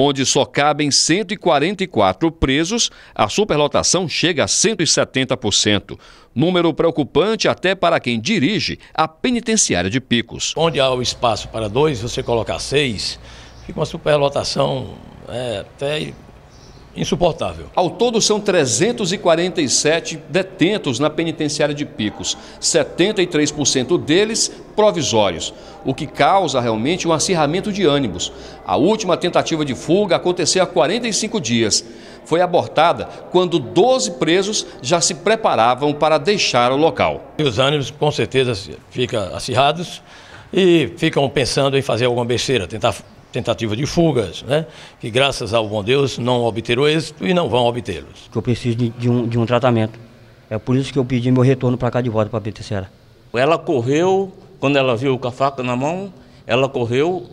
Onde só cabem 144 presos, a superlotação chega a 170%. Número preocupante até para quem dirige a penitenciária de Picos. Onde há o espaço para dois, você colocar seis, fica uma superlotação é, até insuportável. Ao todo, são 347 detentos na penitenciária de Picos, 73% deles provisórios, o que causa realmente um acirramento de ânimos. A última tentativa de fuga aconteceu há 45 dias. Foi abortada quando 12 presos já se preparavam para deixar o local. E os ânimos, com certeza, ficam acirrados e ficam pensando em fazer alguma besteira, tentar tentativa de fugas, né? que graças ao bom Deus não obteram êxito e não vão obtê-los. Eu preciso de, de, um, de um tratamento. É por isso que eu pedi meu retorno para cá de volta para a Betecera. Ela correu, quando ela viu com a faca na mão, ela correu,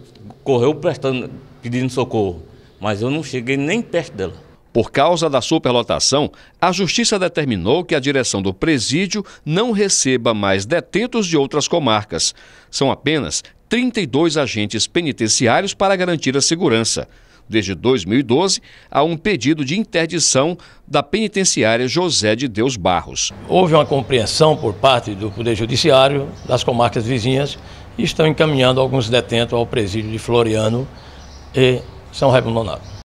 correu prestando, pedindo socorro. Mas eu não cheguei nem perto dela. Por causa da superlotação, a Justiça determinou que a direção do presídio não receba mais detentos de outras comarcas. São apenas 32 agentes penitenciários para garantir a segurança. Desde 2012, há um pedido de interdição da penitenciária José de Deus Barros. Houve uma compreensão por parte do Poder Judiciário das comarcas vizinhas e estão encaminhando alguns detentos ao presídio de Floriano e São Raimundo Nonato.